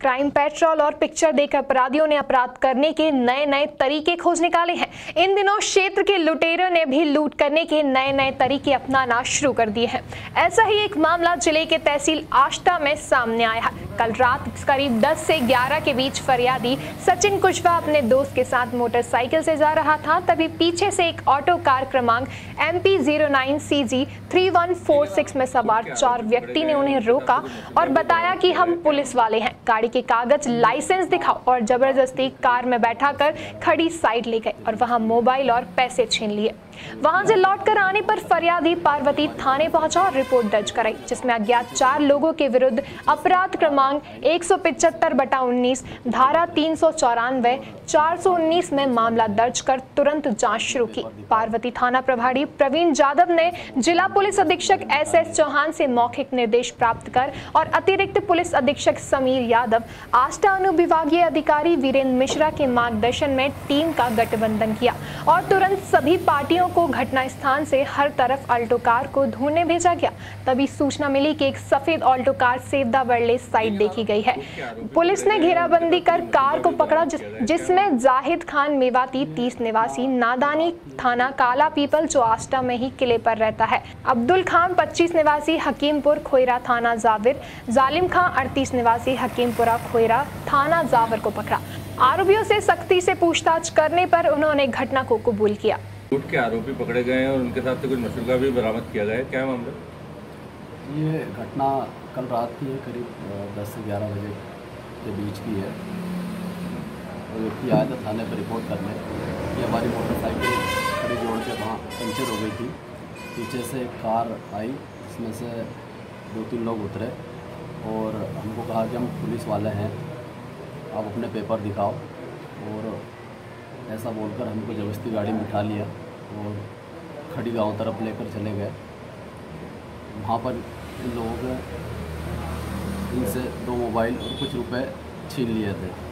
Crime petrol और picture देकर अपराधियों ने अपराध करने के नए नए तरीके खोज निकाले हैं। इन दिनों क्षेत्र के लुटेरों ने भी लूट करने के नए नए तरीके अपनाना शुरू कर दिए हैं। ऐसा ही एक मामला ज़िले के तहसील आष्टा में सामने आया है। कल रात करीब 10 से 11 के बीच फरियादी सचिन कुशवा अपने दोस्त के साथ मोटरसाइकिल से जा रहा था। तभी पीछे से एक ऑटो कार क्रमांक M P zero nine C G three one four six में सवार चार व्यक्ति ने उन्हें रोका और बताया कि हम पुलिस वाले हैं। गाड़ी के कागज़ लाइसेंस दिखाओ और ज़बरदस्ती कार में बैठाकर खड़ी साइड ले गए और वहाँ मोबाइल और पैसे छीन लिए। वहाँ से लौटकर आने पर फरियादी पार्वती थाने पहुँचा और रिपोर्ट दर्ज कराई, जिसमें अज्ञात चार लोगों के विरुद्ध अपराध क्रमांक एक सौ पिचहत्तर बटा उन्नीस, धारा तीन सौ चौरानवे, चार सौ उन्नीस में मामला दर्ज कर तुरंत जाँच शुरू की। पार्वती थाना प्रभारी प्रवीण जाधव ने जिला पुलिस अधीक्षक एस एस चौहान से मौखिक निर्देश प्राप्त कर और अतिरिक्त पुलिस अधीक्षक समीर यादव आष्टा अनुविभागीय अधिकारी वीरेंद्र मिश्रा के मार्गदर्शन में टीम का गठबंधन किया और तुरंत सभी पार्टियों को घटना स्थान से हर तरफ़ अल्टो कार को ढूँढने भेजा गया। तभी सूचना मिली कि एक सफ़ेद ऑल्टो कार सेवदा वर्ले साइड देखी गई है। पुलिस ने घेराबंदी कर कार को पकड़ा जिस, जिसमें जाहिद खान मेवाती तीस निवासी नादानी थाना काला पीपल जो आष्टा में ही किले पर रहता है। अब्दुल खान 25 निवासी हकीमपुर खोयरा थाना जाविर जालिम खान 38 निवासी हकीमपुरा खोयरा थाना जावर को पकड़ा। आरोपियों से सख्ती से पूछताछ करने पर उन्होंने घटना को कबूल किया। लूट के आरोपी पकड़े गए हैं और उनके साथ से कुछ मशरूका भी बरामद किया गया है। क्या मामला? ये घटना कल रात की है करीब दस से ग्यारह बजे के बीच की है। और व्यक्ति आया था थाने पर रिपोर्ट करने कि हमारी मोटरसाइकिल खड़ी जोड़ के वहाँ पंचर हो गई थी। पीछे से एक कार आई इसमें से दो तीन लोग उतरे। और हमको कहा कि हम पुलिस वाले हैं, आप अपने पेपर दिखाओ। और ऐसा बोलकर हमको जबस्ती गाड़ी में उठा लिया और खड़ी गाँव तरफ़ लेकर चले गए। वहाँ पर इन लोगों ने इनसे दो मोबाइल और कुछ रुपए छीन लिए थे।